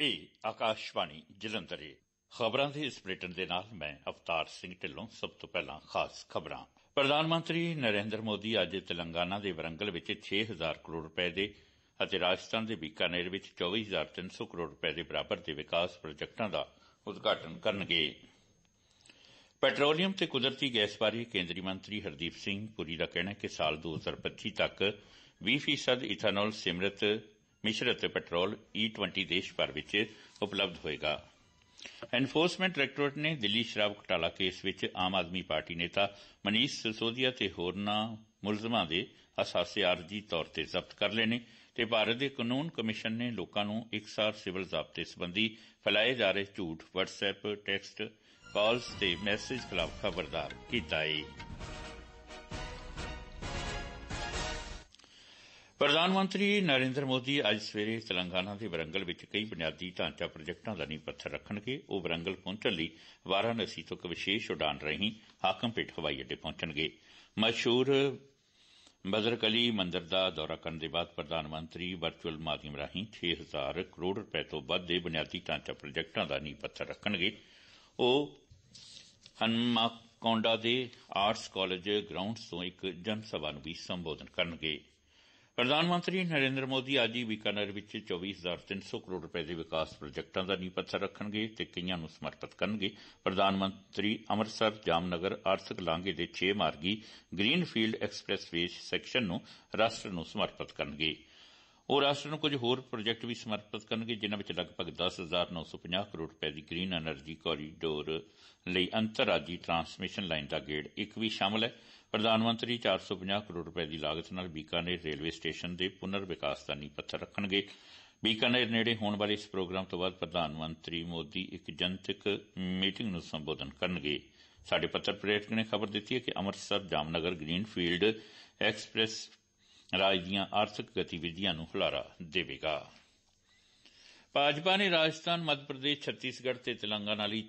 ਇਹ ਆਕਾਸ਼ਵਾਣੀ ਜਲੰਧਰ ਖਬਰਾਂ ਦੇ ਇਸ ਬੁਲੇਟਿਨ ਦੇ ਨਾਲ ਮੈਂ ਅਵਤਾਰ ਸਿੰਘ ਢਿੱਲੋਂ ਸਭ ਤੋਂ ਪਹਿਲਾਂ ਖਾਸ ਖਬਰਾਂ। ਪ੍ਰਧਾਨ ਮੰਤਰੀ ਨਰਿੰਦਰ ਮੋਦੀ ਅੱਜ ਤੇਲੰਗਾਨਾ ਦੇ ਵਰੰਗਲ ਵਿੱਚ 6000 ਕਰੋੜ ਰੁਪਏ ਦੇ ਅਤੇ ਰਾਜਸਥਾਨ ਦੇ ਬੀਕਾਨੇਰ ਵਿੱਚ 24300 ਕਰੋੜ ਰੁਪਏ ਦੇ ਬਰਾਬਰ ਦੇ ਵਿਕਾਸ ਪ੍ਰੋਜੈਕਟਾਂ ਦਾ ਉਦਘਾਟਨ ਕਰਨਗੇ। ਪੈਟਰੋਲੀਅਮ ਤੇ ਕੁਦਰਤੀ ਗੈਸ ਬਾਰੇ ਕੇਂਦਰੀ ਮੰਤਰੀ ਹਰਦੀਪ ਸਿੰਘ ਪੁਰੀ ਦਾ ਕਹਿਣਾ ਹੈ ਕਿ ਸਾਲ 2025 ਤੱਕ 20% ਇਥਾਨੋਲ ਸਿਮਰਤ ਮਿਸ਼ਰਤ ਪੈਟਰੋਲ E20 ਦੇਸ਼ ਭਰ ਵਿੱਚ ਉਪਲਬਧ ਹੋਏਗਾ। ਐਨਫੋਰਸਮੈਂਟ ਡਾਇਰੈਕਟੋਰੇਟ ਨੇ ਦਿੱਲੀ ਸ਼ਰਾਬ ਘੁਟਾਲਾ ਕੇਸ ਵਿੱਚ ਆਮ ਆਦਮੀ ਪਾਰਟੀ ਨੇਤਾ ਮਨੀਸ਼ ਸਿਸੋਦੀਆ ਤੇ ਹੋਰਨਾਂ ਮੁਲਜ਼ਮਾਂ ਦੇ ਅਸਾਸੇ ਆਰਜੀ ਤੌਰ ਤੇ ਜ਼ਬਤ ਕਰ ਲਏ ਨੇ ਤੇ ਭਾਰਤ ਦੇ ਕਾਨੂੰਨ ਕਮਿਸ਼ਨ ਨੇ ਲੋਕਾਂ ਨੂੰ ਇਕਸਾਰ ਸਿਵਲ ਜ਼ਾਬਤੇ ਸੰਬੰਧੀ ਫੈਲਾਏ ਜਾ ਰਹੇ ਝੂਠ ਵਟਸਐਪ ਟੈਕਸਟ ਕਾਲਸ ਤੇ ਮੈਸੇਜ ਖਿਲਾਫ ਖਬਰਦਾਰ ਕੀਤਾ ਹੈ ਪ੍ਰਧਾਨ ਮੰਤਰੀ ਨਰਿੰਦਰ ਮੋਦੀ ਅੱਜ ਸਵੇਰੇ ਤੇਲੰਗਾਨਾ ਦੇ ਵਰੰਗਲ ਵਿੱਚ ਕਈ ਬੁਨਿਆਦੀ ਢਾਂਚਾ ਪ੍ਰੋਜੈਕਟਾਂ ਦਾ ਨੀਂਹ ਪੱਥਰ ਰੱਖਣਗੇ। ਉਹ ਵਰੰਗਲ ਪਹੁੰਚਣ ਲਈ ਵਾਰਾਣਸੀ ਤੋਂ ਇੱਕ ਵਿਸ਼ੇਸ਼ ਉਡਾਨ ਰਾਹੀਂ ਹਾਕਮਪੇਟ ਹਵਾਈ ਅੱਡੇ ਪਹੁੰਚਣਗੇ। ਮਸ਼ਹੂਰ ਬਦਰਕਲੀ ਮੰਦਰ ਦਾ ਦੌਰਾ ਕਰਨ ਦੇ ਬਾਅਦ ਪ੍ਰਧਾਨ ਮੰਤਰੀ ਵਰਚੁਅਲ ਮਾਧਿਅਮ ਰਾਹੀਂ 6000 ਕਰੋੜ ਰੁਪਏ ਤੋਂ ਵੱਧ ਦੇ ਬੁਨਿਆਦੀ ਢਾਂਚਾ ਪ੍ਰੋਜੈਕਟਾਂ ਦਾ ਨੀਂਹ ਪੱਥਰ ਰੱਖਣਗੇ। ਉਹ ਹਨਮਾਕੌਂਡਾ ਦੇ ਆਰਟਸ ਕਾਲਜ ਗਰਾਊਂਡਸ ਤੋਂ ਇੱਕ ਜਨ ਸਭਾ ਨੂੰ ਵੀ ਸੰਬੋਧਨ ਕਰਨਗੇ। ਪ੍ਰਧਾਨ ਮੰਤਰੀ ਨਰਿੰਦਰ ਮੋਦੀ ਅੱਜ ਹੀ ਬੀਕਾਨੇਰ ਵਿੱਚ 24300 ਕਰੋੜ ਰੁਪਏ ਦੇ ਵਿਕਾਸ ਪ੍ਰੋਜੈਕਟਾਂ ਦਾ ਨੀਂਹ ਪੱਥਰ ਰੱਖਣਗੇ ਤੇ ਕਈਆਂ ਨੂੰ ਸਮਰਪਿਤ ਕਰਨਗੇ। ਪ੍ਰਧਾਨ ਮੰਤਰੀ ਅੰਮ੍ਰਿਤਸਰ, ਜਾਮਨਗਰ, ਆਰਥਿਕ ਲਾਂਘੇ ਦੇ 6 ਮਾਰਗੀ green field expressway section ਨੂੰ ਰਾਸ਼ਟਰ ਨੂੰ ਸਮਰਪਿਤ ਕਰਨਗੇ। ਉਹ ਰਾਸ਼ਟਰ ਨੂੰ ਕੁਝ ਹੋਰ ਪ੍ਰੋਜੈਕਟ ਵੀ ਸਮਰਪਿਤ ਕਰਨਗੇ, ਜਿਨ੍ਹਾਂ ਵਿੱਚ ਲਗਭਗ 10950 ਕਰੋੜ ਰੁਪਏ ਦੀ ਗ੍ਰੀਨ એનર્ਜੀ ਕੋਰੀਡੋਰ ਲਈ ਅੰਤਰਰਾਜੀ ਟਰਾਂਸਮਿਸ਼ਨ ਲਾਈਨ ਦਾ ਗੇੜ ਇੱਕ ਵੀ ਸ਼ਾਮਲ ਹੈ। ਪ੍ਰਧਾਨ ਮੰਤਰੀ 450 ਕਰੋੜ ਰੁਪਏ ਦੀ ਲਾਗਤ ਨਾਲ ਬੀਕਾਨੇਰ ਰੇਲਵੇ ਸਟੇਸ਼ਨ ਦੇ ਪੁਨਰ ਵਿਕਾਸ ਦਾ ਨੀਂਹ ਪੱਥਰ ਰੱਖਣਗੇ। ਬੀਕਾਨੇਰ ਨੇੜੇ ਹੋਣ ਵਾਲੇ ਇਸ ਪ੍ਰੋਗਰਾਮ ਤੋਂ ਬਾਅਦ ਪ੍ਰਧਾਨ ਮੰਤਰੀ ਮੋਦੀ ਇੱਕ ਜਨਤਕ ਮੀਟਿੰਗ ਨੂੰ ਸੰਬੋਧਨ ਕਰਨਗੇ। ਸਾਡੇ ਪੱਤਰ ਪ੍ਰੇਰਕ ਨੇ ਖਬਰ ਦਿੱਤੀ ਹੈ ਕਿ ਅੰਮ੍ਰਿਤਸਰ ਜਾਮਨਗਰ ਗ੍ਰੀਨਫੀਲਡ ਐਕਸਪ੍ਰੈਸ ਰਾਜ ਦੀਆਂ ਆਰਥਿਕ ਗਤੀਵਿਧੀਆਂ ਨੂੰ ਹੁਲਾਰਾ ਦੇਵੇਗਾ। ਭਾਜਪਾ ਨੇ ਰਾਜਸਥਾਨ, ਮੱਧ ਪ੍ਰਦੇਸ਼, ਛੱਤੀਸਗੜ੍ਹ ਤੇ ਤੇਲੰਗਾਨਾ ਲਈ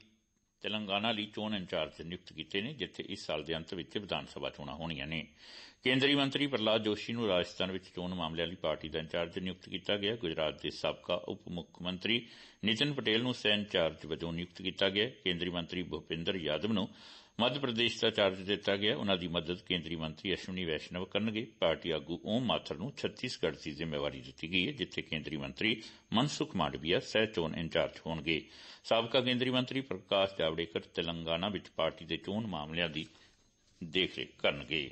ਤੇਲੰਗਾਨਾ ਲਈ ਚੋਣ ਇੰਚਾਰਜ ਨਿਯੁਕਤ ਕੀਤੇ ਨੇ, ਜਿੱਥੇ ਇਸ ਸਾਲ ਦੇ ਅੰਤ ਵਿੱਚ ਵਿਧਾਨ ਸਭਾ ਚੋਣਾਂ ਹੋਣੀਆਂ ਨੇ। ਕੇਂਦਰੀ ਮੰਤਰੀ ਪ੍ਰਹਲਾਦ ਜੋਸ਼ੀ ਨੂੰ ਰਾਜਸਥਾਨ ਵਿੱਚ ਚੋਣ ਮਾਮਲਿਆਂ ਲਈ ਪਾਰਟੀ ਦਾ ਇੰਚਾਰਜ ਨਿਯੁਕਤ ਕੀਤਾ ਗਿਆ। ਗੁਜਰਾਤ ਦੇ ਸਾਬਕਾ ਉਪ ਮੁੱਖ ਮੰਤਰੀ ਨਿਤਿਨ ਪਟੇਲ ਨੂੰ ਸਹਿ ਇੰਚਾਰਜ ਵਜੋਂ ਨਿਯੁਕਤ ਕੀਤਾ ਗਿਆ। ਕੇਂਦਰੀ ਮੰਤਰੀ ਭੁਪਿੰਦਰ ਯਾਦਵ ਨੂੰ ਮੱਧ ਪ੍ਰਦੇਸ਼ ਦਾ ਚਾਰਜ ਦਿੱਤਾ ਗਿਆ। ਉਨ੍ਹਾਂ ਦੀ ਮਦਦ ਕੇਂਦਰੀ ਮੰਤਰੀ ਅਸ਼ਵਨੀ ਵੈਸ਼ਨਵ ਕਰਨਗੇ। ਪਾਰਟੀ ਆਗੂ ਓਮ ਮਾਥਰ ਨੂੰ ਛੱਤੀਸਗੜ੍ਹ ਦੀ ਜ਼ਿੰਮੇਵਾਰੀ ਦਿੱਤੀ ਗਈ ਹੈ, ਜਿੱਥੇ ਕੇਂਦਰੀ ਮੰਤਰੀ ਮਨਸੁਖ ਮਾਂਡਵੀਆ ਸਹਿ ਚੋਣ ਇੰਚਾਰਜ ਹੋਣਗੇ। ਸਾਬਕਾ ਕੇਂਦਰੀ ਮੰਤਰੀ ਪ੍ਰਕਾਸ਼ ਜਾਵੜੇਕਰ ਤੇਲੰਗਾਨਾ ਵਿੱਚ ਪਾਰਟੀ ਦੇ ਚੋਣ ਮਾਮਲਿਆਂ ਦੀ ਦੇਖਰੇਖ ਕਰਨਗੇ।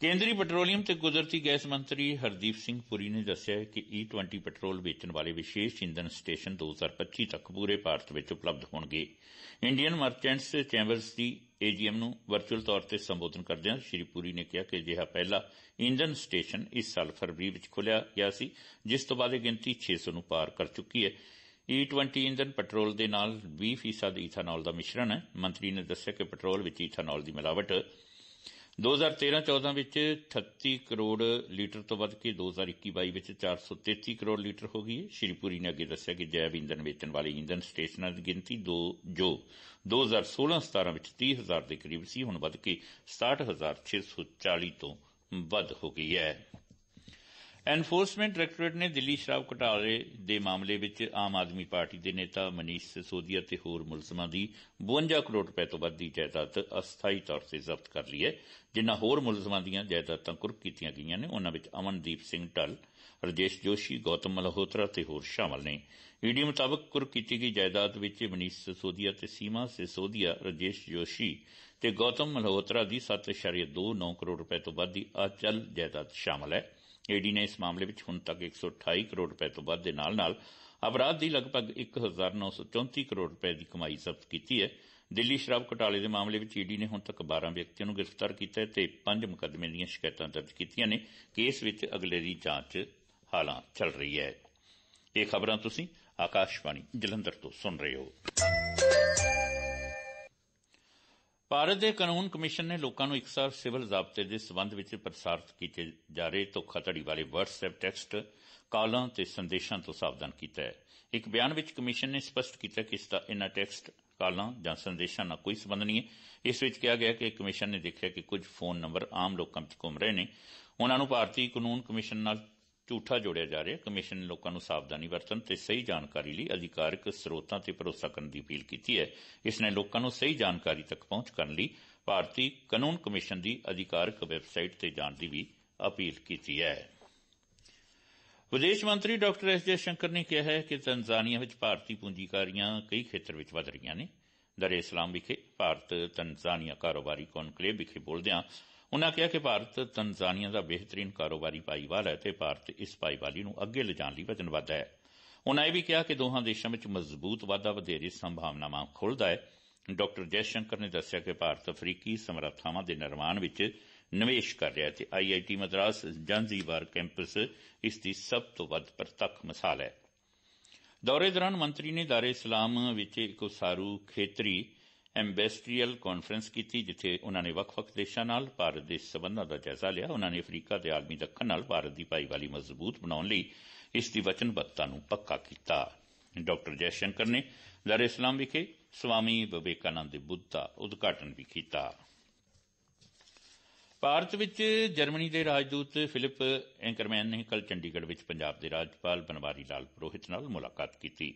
ਕੇਂਦਰੀ ਪੈਟਰੋਲੀਅਮ ਤੇ ਕੁਦਰਤੀ ਗੈਸ ਮੰਤਰੀ ਹਰਦੀਪ ਸਿੰਘ ਪੁਰੀ ਨੇ ਦੱਸਿਆ ਕਿ E20 ਪੈਟਰੋਲ ਵੇਚਣ ਵਾਲੇ ਵਿਸ਼ੇਸ਼ ਇੰਧਨ ਸਟੇਸ਼ਨ 2025 ਤੱਕ ਪੂਰੇ ਭਾਰਤ ਵਿੱਚ ਉਪਲਬਧ ਹੋਣਗੇ। ਇੰਡੀਅਨ ਮਰਚੈਂਟਸ ਚੈਂਬਰਸ ਦੀ ਏਜੀਐਮ ਨੂੰ ਵਰਚੁਅਲ ਤੌਰ ਤੇ ਸੰਬੋਧਨ ਕਰਦਿਆਂ ਸ਼੍ਰੀ ਪੁਰੀ ਨੇ ਕਿਹਾ ਕਿ ਅਜਿਹਾ ਪਹਿਲਾ ਇੰਧਨ ਸਟੇਸ਼ਨ ਇਸ ਸਾਲ ਫਰਵਰੀ ਵਿੱਚ ਖੁੱਲਿਆ ਗਿਆ ਸੀ, ਜਿਸ ਤੋਂ ਬਾਅਦ ਇਹ ਗਿਣਤੀ 600 ਨੂੰ ਪਾਰ ਕਰ ਚੁੱਕੀ ਹੈ। E20 ਇੰਧਨ ਪੈਟਰੋਲ ਦੇ ਨਾਲ 20% ਇਥਾਨੋਲ ਦਾ ਮਿਸ਼ਰਣ ਹੈ। ਮੰਤਰੀ ਨੇ ਦੱਸਿਆ ਕਿ ਪੈਟਰੋਲ ਵਿੱਚ ਇਥਾਨੋਲ ਦੀ ਮਿਲਾਵਟ 2013-14 ਵਿੱਚ 38 ਕਰੋੜ ਲੀਟਰ ਤੋਂ ਵੱਧ ਕੇ 2021-22 ਵਿੱਚ 433 ਕਰੋੜ ਲੀਟਰ ਹੋ ਗਈ ਹੈ। ਸ਼੍ਰੀ ਪੁਰੀ ਨੇ ਅੱਗੇ ਦੱਸਿਆ ਕਿ ਜੈਵ ਇੰਧਨ ਵੇਚਣ ਵਾਲੇ ਇੰਧਨ ਸਟੇਸ਼ਨਾਂ ਦੀ ਗਿਣਤੀ ਦੋ, ਜੋ 2016-17 ਵਿੱਚ 30000 ਦੇ ਕਰੀਬ ਸੀ, ਹੁਣ ਵੱਧ ਕੇ 67640 ਤੋਂ ਵੱਧ ਹੋ ਗਈ ਹੈ। ਐਨਫੋਰਸਮੈਂਟ ਡਾਇਰੈਕਟੋਰੇਟ ਨੇ ਦਿੱਲੀ ਸ਼ਰਾਬ ਘੁਟਾਲੇ ਦੇ ਮਾਮਲੇ ਵਿੱਚ ਆਮ ਆਦਮੀ ਪਾਰਟੀ ਦੇ ਨੇਤਾ ਮਨੀਸ਼ ਸਿਸੋਦੀਆ ਤੇ ਹੋਰ ਮੁਲਜ਼ਮਾਂ ਦੀ 52 ਕਰੋੜ ਰੁਪਏ ਤੋਂ ਵੱਧ ਦੀ ਜਾਇਦਾਦ ਅਸਥਾਈ ਤੌਰ ਤੇ ਜ਼ਬਤ ਕਰ ਲਈ ਹੈ। ਜਿਨ੍ਹਾਂ ਹੋਰ ਮੁਲਜ਼ਮਾਂ ਦੀਆਂ ਜਾਇਦਾਦਾਂ ਕੁਰਕ ਕੀਤੀਆਂ ਗਈਆਂ ਨੇ, ਉਹਨਾਂ ਵਿੱਚ ਅਮਨਦੀਪ ਸਿੰਘ ਢੱਲ, ਰਜੇਸ਼ ਜੋਸ਼ੀ, ਗੌਤਮ ਮਲਹੋਤਰਾ ਤੇ ਹੋਰ ਸ਼ਾਮਲ ਨੇ। ਈਡੀ ਮੁਤਾਬਕ ਕੁਰਕ ਕੀਤੀ ਗਈ ਜਾਇਦਾਦ ਵਿੱਚ ਮਨੀਸ਼ ਸਿਸੋਦੀਆ ਤੇ ਸੀਮਾ ਸਿਸੋਦੀਆ, ਰਜੇਸ਼ ਜੋਸ਼ੀ ਤੇ ਗੌਤਮ ਮਲਹੋਤਰਾ ਦੀ 7.29 ਕਰੋੜ ਰੁਪਏ ਤੋਂ ਵੱਧ ਦੀ ਅਚਲ ਜਾਇਦਾਦ ਸ਼ਾਮਲ ਹੈ। ਏਡੀ ਨੇ ਇਸ ਮਾਮਲੇ ਵਿੱਚ ਹੁਣ ਤੱਕ 128 ਕਰੋੜ ਰੁਪਏ ਤੋਂ ਵੱਧ ਦੇ ਨਾਲ-ਨਾਲ ਅਪਰਾਧ ਦੀ ਲਗਭਗ 1934 ਕਰੋੜ ਰੁਪਏ ਦੀ ਕਮਾਈ ਜ਼ਬਤ ਕੀਤੀ ਹੈ। ਦਿੱਲੀ ਸ਼ਰਾਬ ਘੁਟਾਲੇ ਦੇ ਮਾਮਲੇ ਵਿੱਚ ਈਡੀ ਨੇ ਹੁਣ ਤੱਕ 12 ਵਿਅਕਤੀਆਂ ਨੂੰ ਗ੍ਰਿਫਤਾਰ ਕੀਤਾ ਹੈ ਤੇ 5 ਮੁਕੱਦਮੇ ਦੀਆਂ ਸ਼ਿਕਾਇਤਾਂ ਦਰਜ ਕੀਤੀਆਂ ਨੇ। ਕੇਸ ਵਿੱਚ ਅਗਲੇਰੀ ਜਾਂਚ ਹਾਲਾਂ ਚੱਲ ਰਹੀ ਹੈ। ਇਹ ਖਬਰਾਂ ਤੁਸੀਂ ਆਕਾਸ਼ਵਾਣੀ ਜਲੰਧਰ ਤੋਂ ਸੁਣ ਰਹੇ ਹੋ। ਭਾਰਤ ਦੇ ਕਾਨੂੰਨ ਕਮਿਸ਼ਨ ਨੇ ਲੋਕਾਂ ਨੂੰ ਇਕਸਾਰ ਸਿਵਲ ਜ਼ਾਬਤੇ ਦੇ ਸਬੰਧ ਵਿੱਚ ਪ੍ਰਸਾਰਿਤ ਕੀਤੇ ਜਾ ਰਹੇ ਧੋਖਾਧੜੀ ਵਾਲੇ WhatsApp ਟੈਕਸਟ ਕਾਲਾਂ ਤੇ ਸੰਦੇਸ਼ਾਂ ਤੋਂ ਸਾਵਧਾਨ ਕੀਤਾ ਹੈ। ਇੱਕ ਬਿਆਨ ਵਿੱਚ ਕਮਿਸ਼ਨ ਨੇ ਸਪਸ਼ਟ ਕੀਤਾ ਕਿ ਇਸ ਦਾ ਇਨ੍ਹਾਂ ਟੈਕਸਟ ਕਾਲਾਂ ਜਾਂ ਸੰਦੇਸ਼ਾਂ ਨਾਲ ਕੋਈ ਸਬੰਧ ਨਹੀਂ ਹੈ। ਇਸ ਵਿੱਚ ਕਿਹਾ ਗਿਆ ਕਿ ਕਮਿਸ਼ਨ ਨੇ ਦੇਖਿਆ ਕਿ ਕੁਝ ਫੋਨ ਨੰਬਰ ਆਮ ਲੋਕਾਂ ਵਿੱਚ ਘੁੰਮ ਰਹੇ ਨੇ। ਉਨ੍ਹਾਂ ਨੂੰ ਭਾਰਤੀ ਕਾਨੂੰਨ ਕਮਿਸ਼ਨ ਨਾਲ ਝੂਠਾ ਜੋੜਿਆ ਜਾ ਰਿਹਾ। ਕਮਿਸ਼ਨ ਨੇ ਲੋਕਾਂ ਨੂੰ ਸਾਵਧਾਨੀ ਵਰਤਣ ਤੇ ਸਹੀ ਜਾਣਕਾਰੀ ਲਈ ਅਧਿਕਾਰਕ ਸਰੋਤਾਂ ਤੇ ਭਰੋਸਾ ਕਰਨ ਦੀ ਅਪੀਲ ਕੀਤੀ ਹੈ। ਇਸ ਨੇ ਲੋਕਾਂ ਨੂੰ ਸਹੀ ਜਾਣਕਾਰੀ ਤੱਕ ਪਹੁੰਚ ਕਰਨ ਲਈ ਭਾਰਤੀ ਕਾਨੂੰਨ ਕਮਿਸ਼ਨ ਦੀ ਅਧਿਕਾਰਕ ਵੈਬਸਾਈਟ ਤੇ ਜਾਣ ਦੀ ਵੀ ਅਪੀਲ ਕੀਤੀ ਹੈ। ਵਿਦੇਸ਼ ਮੰਤਰੀ ਡਾਕਟਰ ਐਸ ਜੇ ਸ਼ੰਕਰ ਨੇ ਕਿਹਾ ਹੈ ਕਿ ਤਨਜ਼ਾਨੀਆ ਵਿੱਚ ਭਾਰਤੀ ਪੂੰਜੀਕਾਰੀਆਂ ਕਈ ਖੇਤਰ ਵਿੱਚ ਵਧ ਰਹੀਆਂ ਨੇ। ਦਰੇ ਇਸਲਾਮ ਵਿਖੇ ਭਾਰਤ ਤਨਜ਼ਾਨੀਆ ਕਾਰੋਬਾਰੀ ਕੌਨਕਲੇਵ ਵਿਖੇ ਬੋਲਦਿਆਂ ਉਨੂਾ ਕਿਹਾ ਕਿ ਭਾਰਤ ਤੰਜ਼ਾਨੀਆ ਦਾ ਬਿਹਤਰੀਨ ਕਾਰੋਬਾਰੀ ਭਾਈਵਾਲ ਹੈ ਤੇ ਭਾਰਤ ਇਸ ਭਾਈਵਾਲੀ ਨੂੰ ਅੱਗੇ ਲਿਜਾਣ ਲਈ ਵਚਨਬੱਧ ਹੈ। ਉਨੂਾ ਇਹ ਵੀ ਕਿਹਾ ਕਿ ਦੋਹਾਂ ਦੇਸ਼ਾਂ ਵਿੱਚ ਮਜ਼ਬੂਤ ਵਾਧਾ ਵਧੇਰੇ ਸੰਭਾਵਨਾਵਾਂ ਖੋਲ੍ਹਦਾ ਹੈ। ਡਾਕਟਰ ਜੈਸ਼ੰਕਰ ਨੇ ਦੱਸਿਆ ਕਿ ਭਾਰਤ ਅਫਰੀਕੀ ਸਮਰੱਥਾਵਾਂ ਦੇ ਨਿਰਮਾਣ ਵਿੱਚ ਨਿਵੇਸ਼ ਕਰ ਰਿਹਾ ਹੈ ਤੇ ਆਈਆਈਟੀ ਮਦਰਾਸ ਜੰਜ਼ੀਬਾਰ ਕੈਂਪਸ ਇਸ ਦੀ ਸਭ ਤੋਂ ਵੱਧ ਪ੍ਰਤੱਖ ਮਿਸਾਲ ਹੈ। ਦੌਰੇ ਦੌਰਾਨ ਮੰਤਰੀ ਨੇ ਦਾਰੇ ਇਸਲਾਮ ਵਿੱਚ ਇੱਕ ਉਸਾਰੂ ਖੇਤਰੀ ਐਮਬੈਸਟਰੀਅਲ ਕਾਨਫਰੰਸ ਕੀਤੀ, ਜਿੱਥੇ ਉਨ੍ਹਾਂ ਨੇ ਵੱਖ-ਵੱਖ ਦੇਸ਼ਾਂ ਨਾਲ ਭਾਰਤ ਦੇ ਸਬੰਧਾਂ ਦਾ ਜਾਇਜ਼ਾ ਲਿਆ। ਉਨ੍ਹਾਂ ਨੇ ਅਫਰੀਕਾ ਤੇ ਆਲਮੀ ਦੱਖਣ ਨਾਲ ਭਾਰਤ ਦੀ ਭਾਈਵਾਲੀ ਮਜ਼ਬੂਤ ਬਣਾਉਣ ਲਈ ਇਸ ਦੀ ਵਚਨਬੱਧਤਾ ਨੂੰ ਪੱਕਾ ਕੀਤਾ। ਡਾਕਟਰ ਜੈਸ਼ੰਕਰ ਨੇ ਦਰ ਇਸਲਾਮ ਵਿਖੇ ਸਵਾਮੀ ਵਿਵੇਕਾਨੰਦ ਦੇ ਬੁੱਧ ਦਾ ਉਦਘਾਟਨ ਵੀ ਕੀਤਾ। ਭਾਰਤ ਵਿੱਚ ਜਰਮਨੀ ਦੇ ਰਾਜਦੂਤ ਫਿਲਿਪ ਐਂਕਰਮੈਨ ਨੇ ਕੱਲ ਚੰਡੀਗੜ੍ਹ ਵਿੱਚ ਪੰਜਾਬ ਦੇ ਰਾਜਪਾਲ ਬਨਵਾਰੀ ਲਾਲ ਪੁਰੋਹਿਤ ਨਾਲ ਮੁਲਾਕਾਤ ਕੀਤੀ।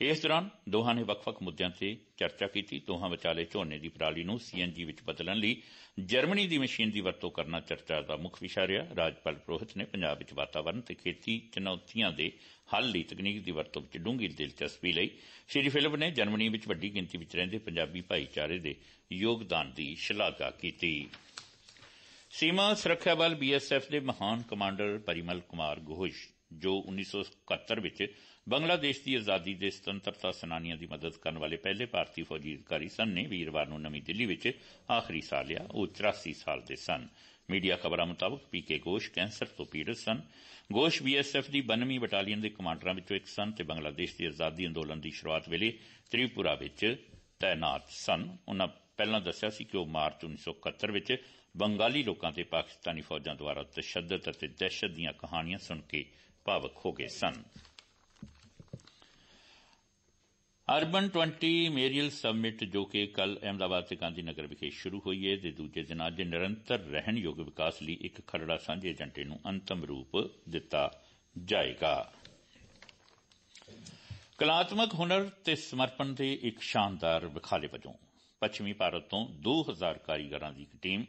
ਇਸ ਦੌਰਾਨ ਦੋਹਾਂ ਨੇ ਵੱਖ-ਵੱਖ ਮੁੱਦਿਆਂ ਤੇ ਚਰਚਾ ਕੀਤੀ। ਦੋਹਾਂ ਵਿਚਾਲੇ ਝੋਨੇ ਦੀ ਪਰਾਲੀ ਨੂੰ ਸੀਐਨਜੀ ਵਿੱਚ ਬਦਲਣ ਲਈ ਜਰਮਨੀ ਦੀ ਮਸ਼ੀਨ ਦੀ ਵਰਤੋਂ ਕਰਨਾ ਚਰਚਾ ਦਾ ਮੁੱਖ ਵਿਸ਼ਾ ਰਿਹਾ। ਰਾਜਪਾਲ ਪੁਰੋਹਿਤ ਨੇ ਪੰਜਾਬ ਵਿੱਚ ਵਾਤਾਵਰਣ ਤੇ ਖੇਤੀ ਚੁਣੌਤੀਆਂ ਦੇ ਹੱਲ ਲਈ ਤਕਨੀਕ ਦੀ ਵਰਤੋਂ ਵਿੱਚ ਡੂੰਘੀ ਦਿਲਚਸਪੀ ਲਈ। ਸ਼੍ਰੀ ਫਿਲਪ ਨੇ ਜਰਮਨੀ ਵਿੱਚ ਵੱਡੀ ਗਿਣਤੀ ਵਿੱਚ ਰਹਿੰਦੇ ਪੰਜਾਬੀ ਭਾਈਚਾਰੇ ਦੇ ਯੋਗਦਾਨ ਦੀ ਸ਼ਲਾਘਾ ਕੀਤੀ। ਸੀਮਾ ਸੁਰੱਖਿਆ ਬਲ ਬੀਐਸਐਫ ਦੇ ਮਹਾਨ ਕਮਾਂਡਰ ਪਰਿਮਲ ਕੁਮਾਰ ਘੋਸ਼ ਜੋ 1971 ਵਿੱਚ ਬੰਗਲਾਦੇਸ਼ ਦੀ ਆਜ਼ਾਦੀ ਦੇ ਸੁਤੰਤਰਤਾ ਸੈਨਾਨੀਆਂ ਦੀ ਮਦਦ ਕਰਨ ਵਾਲੇ ਪਹਿਲੇ ਭਾਰਤੀ ਫੌਜੀ ਅਧਿਕਾਰੀ ਸਨ ਨੇ ਵੀਰਵਾਰ ਨੂੰ ਨਵੀਂ ਦਿੱਲੀ ਵਿੱਚ ਆਖਰੀ ਸਾਹ ਲਿਆ, ਉਹ 84 ਸਾਲ ਦੇ ਸਨ। ਮੀਡੀਆ ਖਬਰਾਂ ਮੁਤਾਬਕ ਪੀਕੇ ਗੋਸ਼ ਕੈਂਸਰ ਤੋਂ ਪੀੜਤ ਸਨ। ਘੋਸ਼ ਬੀਐਸਐਫ ਦੀ 92ਵੀਂ ਬਟਾਲੀਅਨ ਦੇ ਕਮਾਂਡਰਾਂ ਵਿੱਚੋਂ ਇੱਕ ਸਨ ਤੇ ਬੰਗਲਾਦੇਸ਼ ਦੀ ਆਜ਼ਾਦੀ ਅੰਦੋਲਨ ਦੀ ਸ਼ੁਰੂਆਤ ਵੇਲੇ ਤ੍ਰਿਪੁਰਾ ਵਿੱਚ ਤਾਇਨਾਤ ਸਨ। ਉਹਨਾਂ ਪਹਿਲਾਂ ਦੱਸਿਆ ਸੀ ਕਿ ਉਹ ਮਾਰਚ 1971 ਵਿੱਚ ਬੰਗਾਲੀ ਲੋਕਾਂ ਤੇ ਪਾਕਿਸਤਾਨੀ ਫੌਜਾਂ ਦੁਆਰਾ ਤਸ਼ੱਦਦ ਅਤੇ ਦਹਿਸ਼ਤ ਦੀਆਂ ਕਹਾਣੀਆਂ ਸੁਣ ਕੇ ਭਾਵਕ ਹੋ ਗਏ ਸਨ ਅਰਬਨ 20 ਮੇਰੀਅਲ ਸਬਮਿਟ ਜੋ ਕਿ ਕੱਲ ਅਹਿਮਦਾਬਾਦ ਤੇ ਗਾਂਧੀ ਨਗਰ ਵਿਖੇ ਸ਼ੁਰੂ ਹੋਈ ਹੈ ਦੇ ਦੂਜੇ ਦਿਨ ਅੱਜ ਨਿਰੰਤਰ ਰਹਿਣਯੋਗ ਵਿਕਾਸ ਲਈ ਇੱਕ ਖਰੜਾ ਸਾਂਝੇ ਏਜੰਡੇ ਨੂੰ ਅੰਤਮ ਰੂਪ ਦਿੱਤਾ ਜਾਏਗਾ। ਕਲਾਤਮਕ ਹੁਨਰ ਤੇ ਸਮਰਪਣ ਦੇ ਇੱਕ ਸ਼ਾਨਦਾਰ ਵਿਖਾਲੇ ਵਜੋਂ ਪੱਛਮੀ ਭਾਰਤ ਤੋਂ 2000 ਕਾਰੀਗਰਾਂ ਦੀ ਇੱਕ ਟੀਮ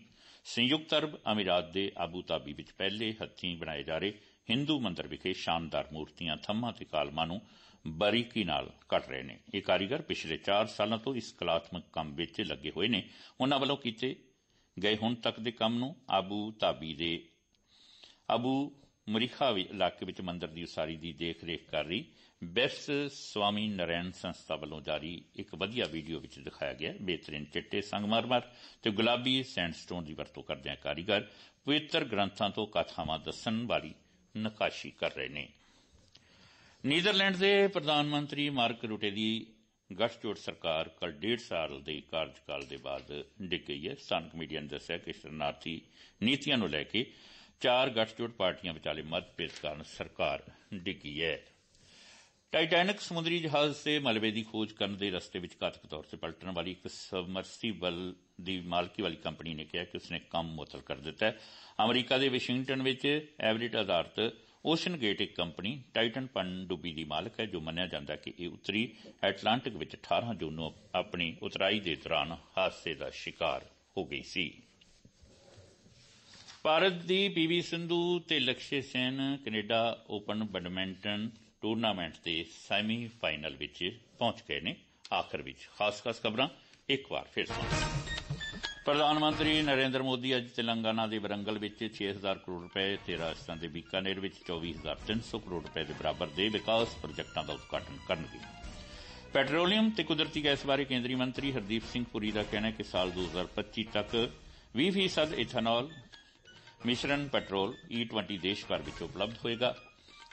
ਸੰਯੁਕਤ ਅਰਬ ਅਮੀਰਾਤ ਦੇ ਆਬੂ ਧਾਬੀ ਵਿੱਚ ਪਹਿਲੇ ਹੱਥੀਂ ਬਣਾਏ ਜਾ ਰਹੇ ਹਿੰਦੂ ਮੰਦਰ ਵਿਖੇ ਸ਼ਾਨਦਾਰ ਮੂਰਤੀਆਂ, ਥੰਮਾਂ ਤੇ ਕਾਲਮਾਂ ਨੂੰ ਬਰੀਕੀ ਨਾਲ ਕੱਟ ਰਹੇ ਨੇ। ਇਹ ਕਾਰੀਗਰ ਪਿਛਲੇ 4 ਸਾਲਾਂ ਤੋਂ ਇਸ ਕਲਾਤਮਕ ਕੰਮ ਵਿੱਚ ਲੱਗੇ ਹੋਏ ਨੇ। ਉਹਨਾਂ ਵੱਲੋਂ ਕੀਤੇ ਗਏ ਹੁਣ ਤੱਕ ਦੇ ਕੰਮ ਨੂੰ ਆਬੂ ਧਾਬੀ ਦੇ ਅਬੂ ਮਰੀਖਾ ਇਲਾਕੇ ਵਿੱਚ ਮੰਦਰ ਦੀ ਉਸਾਰੀ ਦੀ ਦੇਖ-ਰੇਖ ਕਰ ਰਹੀ। ਬੈਸਟ ਸਵਾਮੀ ਨਰੈਣ ਸੰਸਥਾ ਵੱਲੋਂ ਜਾਰੀ ਇੱਕ ਵਧੀਆ ਵੀਡੀਓ ਵਿੱਚ ਦਿਖਾਇਆ ਗਿਆ। ਬਿਹਤਰੀਨ ਚਿੱਟੇ ਸੰਗਮਰਮਰ ਤੇ ਗੁਲਾਬੀ ਸੈਂਡਸਟੋਨ ਦੀ ਵਰਤੋਂ ਕਰਦਿਆਂ ਕਾਰੀਗਰ ਪਵਿੱਤਰ ਗ੍ਰੰਥਾਂ ਤੋਂ ਕਥਾਵਾਂ ਦੱਸਣ ਵਾਲੀ ਨਕਾਸ਼ੀ ਕਰ ਰਹੇ ਨੇ। ਨੀਦਰਲੈਂਡ ਦੇ ਪ੍ਰਧਾਨ ਮੰਤਰੀ ਮਾਰਕ ਰੂਟੇ ਦੀ ਗਠਜੋੜ ਸਰਕਾਰ ਕੱਲ ਡੇਢ ਸਾਲ ਦੇ ਕਾਰਜਕਾਲ ਦੇ ਬਾਅਦ ਡਿੱਗ ਗਈ ਹੈ। ਸਥਾਨਕ ਮੀਡੀਆ ਨੇ ਦੱਸਿਆ ਕਿ ਸ਼ਰਨਾਰਥੀ ਨੀਤੀਆਂ ਨੂੰ ਲੈ ਕੇ ਚਾਰ ਗਠਜੋੜ ਪਾਰਟੀਆਂ ਵਿਚਾਲੇ ਮਤਭੇਦ ਕਾਰਨ ਸਰਕਾਰ ਡਿੱਗੀ ਹੈ। ਟਾਈਟੈਨਿਕ ਸਮੁੰਦਰੀ ਜਹਾਜ਼ ਦੇ ਮਲਬੇ ਦੀ ਖੋਜ ਕਰਨ ਦੇ ਰਸਤੇ ਵਿੱਚ ਘਾਤਕ ਤੌਰ ਤੇ ਪਲਟਣ ਵਾਲੀ ਇੱਕ ਸਬਮਰਸੀਬਲ ਦੀ ਮਾਲਕੀ ਵਾਲੀ ਕੰਪਨੀ ਨੇ ਕਿਹਾ ਕਿ ਉਸਨੇ ਕੰਮ ਮੁਅੱਤਲ ਕਰ ਦਿੱਤਾ ਹੈ। ਅਮਰੀਕਾ ਦੇ ਵਾਸ਼ਿੰਗਟਨ ਵਿੱਚ ਐਵਰਿਟ ਆਧਾਰਿਤ ਓਸ਼ਨ ਗੇਟ ਇੱਕ ਕੰਪਨੀ, ਟਾਈਟਨ ਪਣਡੁੱਬੀ ਦੀ ਮਾਲਕ ਹੈ, ਜੋ ਮੰਨਿਆ ਜਾਂਦਾ ਕਿ ਇਹ ਉੱਤਰੀ ਐਟਲਾਂਟਿਕ ਵਿੱਚ 18 ਜੂਨ ਨੂੰ ਆਪਣੀ ਉਤਰਾਈ ਦੇ ਦੌਰਾਨ ਹਾਦਸੇ ਦਾ ਸ਼ਿਕਾਰ ਹੋ ਗਈ ਸੀ। ਭਾਰਤ ਦੀ ਪੀਵੀ ਸਿੰਧੂ ਤੇ Lakshya Sen Canada Open badminton tournament ਦੇ ਸੈਮੀ ਫਾਈਨਲ ਵਿੱਚ ਪਹੁੰਚ ਗਏ ਨੇ। ਆਖਰ ਵਿੱਚ ਖਾਸ-ਖਾਸ ਖਬਰਾਂ ਇੱਕ ਵਾਰ ਫਿਰ ਪ੍ਰਧਾਨ ਮੰਤਰੀ ਨਰਿੰਦਰ ਮੋਦੀ ਅੱਜ ਤੇਲੰਗਾਨਾ ਦੇ ਵਰੰਗਲ ਵਿੱਚ 6000 ਕਰੋੜ ਰੁਪਏ ਤੇ ਰਾਜਸਥਾਨ ਦੇ ਬੀਕਾਨੇਰ ਵਿੱਚ 24300 ਕਰੋੜ ਰੁਪਏ ਦੇ ਬਰਾਬਰ ਦੇ ਵਿਕਾਸ ਪ੍ਰੋਜੈਕਟਾਂ ਦਾ ਉਦਘਾਟਨ ਕਰਨਗੇ। ਪੈਟਰੋਲੀਅਮ ਤੇ ਕੁਦਰਤੀ ਗੈਸ ਬਾਰੇ ਕੇਂਦਰੀ ਮੰਤਰੀ ਹਰਦੀਪ ਸਿੰਘ ਪੁਰੀ ਦਾ ਕਹਿਣਾ ਹੈ ਕਿ ਸਾਲ 2025 ਤੱਕ 20% ਇਥਨੋਲ ਮਿਸ਼ਰਣ ਪੈਟਰੋਲ E20 ਦੇਸ਼ ਭਰ ਵਿੱਚ ਉਪਲਬਧ ਹੋਏਗਾ।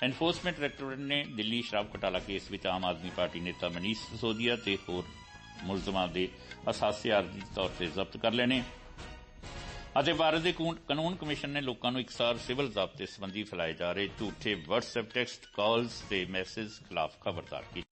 ਐਨਫੋਰਸਮੈਂਟ ਡਾਇਰੈਕਟੋਰੇਟ ਨੇ ਦਿੱਲੀ ਸ਼ਰਾਬ ਘਟਾਲਾ ਕੇਸ ਵਿੱਚ ਆਮ ਆਦਮੀ ਪਾਰਟੀ ਨੇਤਾ ਮਨੀਸ਼ ਸੋਦੀਆ ਤੇ ਹੋਰ ਮੁਲਜ਼ਮਾਂ ਦੇ ਅਸਾਸੇ ਆਰਜੀ ਤੌਰ ਤੇ ਜ਼ਬਤ ਕਰ ਲਏ ਨੇ। ਅਤੇ ਭਾਰਤ ਦੇ ਕਾਨੂੰਨ ਕਮਿਸ਼ਨ ਨੇ ਲੋਕਾਂ ਨੂੰ ਇਕਸਾਰ ਸਿਵਲ ਜ਼ਾਬਤੇ ਸੰਬੰਧੀ ਫੈਲਾਏ ਜਾ ਰਹੇ ਝੂਠੇ WhatsApp ਟੈਕਸਟ ਕਾਲਸ ਤੇ ਮੈਸੇਜ ਖਿਲਾਫ ਖਬਰਦਾਰ ਕੀਤੀ।